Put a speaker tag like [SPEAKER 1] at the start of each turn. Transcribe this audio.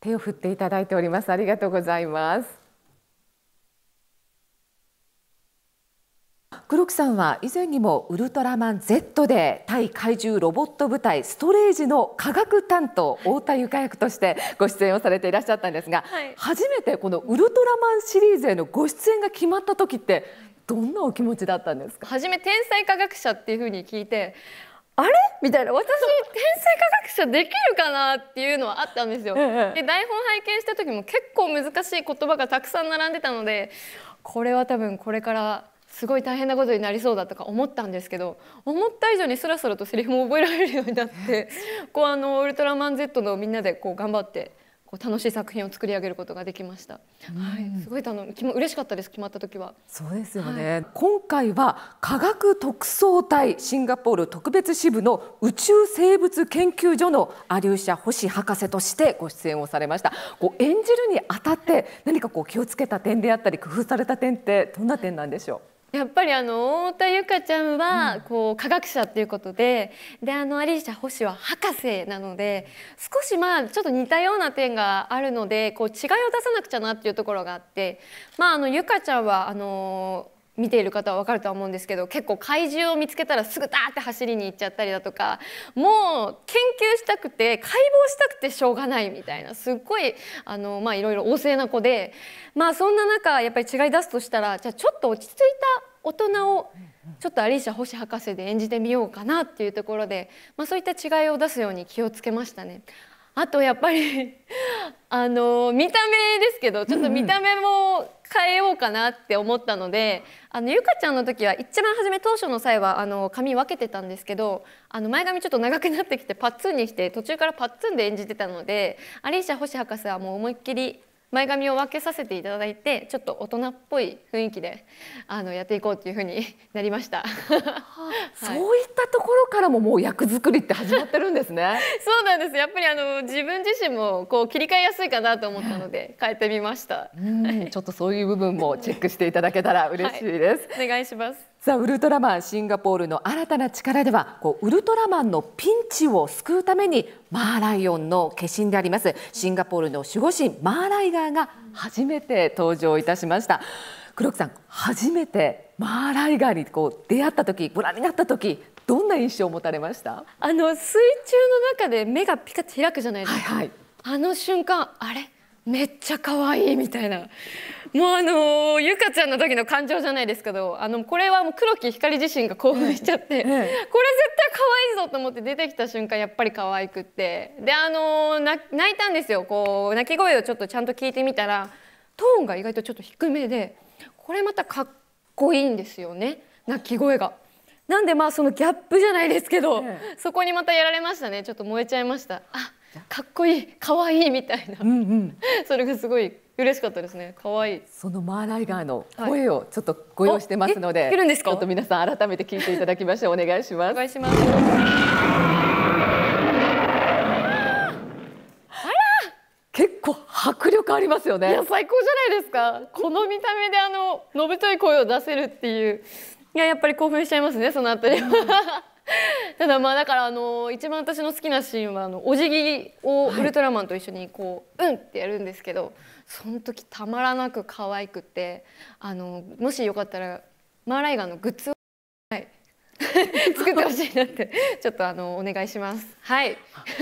[SPEAKER 1] 手を振っていただいております。ありがとうございます。黒木さんは以前にもウルトラマン Z で対怪獣ロボット部隊ストレージの科学担当太田由香役としてご出演をされていらっしゃったんですが、はい、初めてこのウルトラマンシリーズへのご出演が決まった時ってどんなお気持ちだったんですか？
[SPEAKER 2] 初め天才科学者っていうふうに聞いてあれ？みたいな。私天才科学者できるかなっていうのはあったんですよ。で台本拝見した時も結構難しい言葉がたくさん並んでたのでこれは多分これからすごい大変なことになりそうだとか思ったんですけど思った以上にスラスラとセリフも覚えられるようになってこうあのウルトラマン Z のみんなでこう頑張ってこう楽しい作品を作り上げることができました。はい、すごいたの嬉しかったです決まった時は。
[SPEAKER 1] そうですよね。はい、今回は科学特捜隊シンガポール特別支部の宇宙生物研究所のアリューシャ星博士としてご出演をされました。こう演じるにあたって何かこう気をつけた点であったり工夫された点ってどんな点なんでしょう？
[SPEAKER 2] やっぱりあの太田由香ちゃんはこう科学者っていうことで、であのアリーシャ星は博士なので少しまあちょっと似たような点があるのでこう違いを出さなくちゃなっていうところがあってまああの由香ちゃんはあの見ている方は分かると思うんですけど結構怪獣を見つけたらすぐダーって走りに行っちゃったりだとかもう研究したくて解剖したくてしょうがないみたいなすっごいあの、まあ、いろいろ旺盛な子でまあそんな中やっぱり違い出すとしたらじゃあちょっと落ち着いた大人をちょっとアリーシャ星博士で演じてみようかなっていうところで、まあ、そういった違いを出すように気をつけましたね。あとやっぱりあの見た目ですけどちょっと見た目も変えようかなって思ったのであのゆかちゃんの時は一番初め当初の際はあの髪分けてたんですけどあの前髪ちょっと長くなってきてパッツンにして途中からパッツンで演じてたのでアリーシャ星博士はもう思いっきり前髪を分けさせていただいてちょっと大人っぽい雰囲気であのやっていこうっていうふうになりました、は
[SPEAKER 1] あ、そういったところからももう役作りって始まってるんですね。
[SPEAKER 2] そうなんです。やっぱりあの自分自身もこう切り替えやすいかなと思ったので変えてみました。
[SPEAKER 1] ちょっとそういう部分もチェックしていただけたら嬉しいです、
[SPEAKER 2] はい、お願いします
[SPEAKER 1] さあウルトラマンシンガポールの新たな力ではこうウルトラマンのピンチを救うためにマーライオンの化身でありますシンガポールの守護神マーライガーが初めて登場いたしました。黒木さん初めてマーライガーにこう出会った時ご覧になった時どんな印象を持たれました？
[SPEAKER 2] あの水中の中で目がピカッと開くじゃないですか、はいはい、あの瞬間あれ？めっちゃ可愛いみたいなもうあのゆかちゃんの時の感情じゃないですけどあのこれはもう黒木光自身が興奮しちゃって、これ絶対可愛いぞと思って出てきた瞬間やっぱり可愛くって。であの泣いたんですよ。こう泣き声をちょっとちゃんと聞いてみたら。トーンが意外とちょっと低めでこれまたかっこいいんですよね。泣き声が。なんでまあそのギャップじゃないですけど、そこにまたやられましたね。ちょっと燃えちゃいました。あかっこいい可愛いみたいな、うんうん、それがすごい嬉しかったですね。可愛い
[SPEAKER 1] そのマーライガーの声をちょっとご用意してますので、はい、ちょっと皆さん改めて聞いていただきましょう。お願いします。
[SPEAKER 2] お願いします。
[SPEAKER 1] 結構迫力ありますよね。
[SPEAKER 2] いや最高じゃないですか。この見た目であののぶとい声を出せるっていう。いややっぱり興奮しちゃいますねそのあたりは。ただまあだからあの一番私の好きなシーンはあのお辞儀をウルトラマンと一緒にこう、うんってやるんですけどその時たまらなく可愛くてあのもしよかったらマーライガーのグッズを、はい、作ってほしいなってちょっとあのお願いします。はい